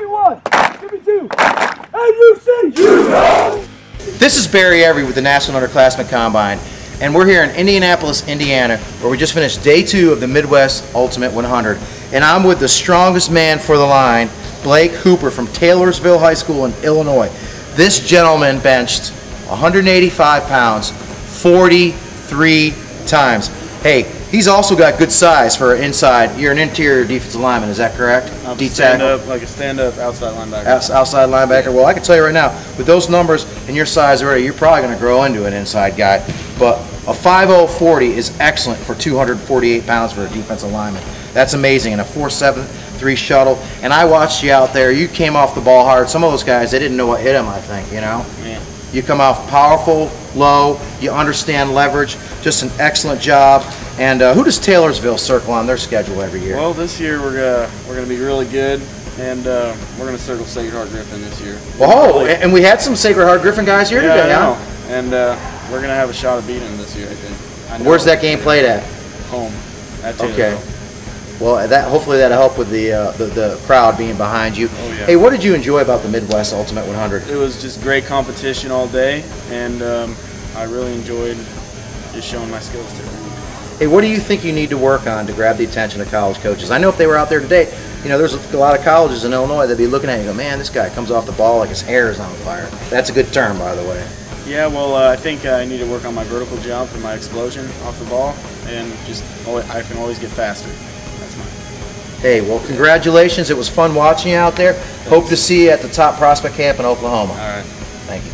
Give me one. Give me two. And you you know. This is Barry Every with the National Underclassmen Combine, and we're here in Indianapolis, Indiana, where we just finished day two of the Midwest Ultimate 100. And I'm with the strongest man for the line, Blake Hooper from Taylorville High School in Illinois. This gentleman benched 185 pounds 43 times. Hey, he's also got good size for inside. You're an interior defensive lineman, is that correct? I'm D stand up like a stand up outside linebacker. Outs- outside linebacker. Well, I can tell you right now, with those numbers and your size already, you're probably going to grow into an inside guy. But a 5.040 is excellent for 248 pounds for a defensive lineman. That's amazing. And a 4.73 shuttle. And I watched you out there. You came off the ball hard. Some of those guys, they didn't know what hit them. I think. You know. Man. You come off powerful, low. You understand leverage. Just an excellent job. And uh, who does Taylorville circle on their schedule every year? Well, this year we're gonna we're gonna be really good, and uh, we're gonna circle Sacred Heart Griffin this year. Whoa! Really- And we had some Sacred Heart Griffin guys here yeah, today. I huh? And uh, we're gonna have a shot at beating them this year. I think. I know. Where's that game played at? Home. At Okay. Well, that hopefully that'll help with the, uh, the the crowd being behind you. Oh, yeah. Hey, what did you enjoy about the Midwest Ultimate 100? It was just great competition all day, and um, I really enjoyed just showing my skills to everyone. Hey, what do you think you need to work on to grab the attention of college coaches? I know if they were out there today, you know, there's a lot of colleges in Illinois that'd be looking at you and go, man, this guy comes off the ball like his hair is on fire. That's a good term, by the way. Yeah, well, uh, I think I need to work on my vertical jump and my explosion off the ball, and just I can always get faster. Hey, well, congratulations. It was fun watching you out there. Hope to see you at the top prospect camp in Oklahoma. All right. Thank you.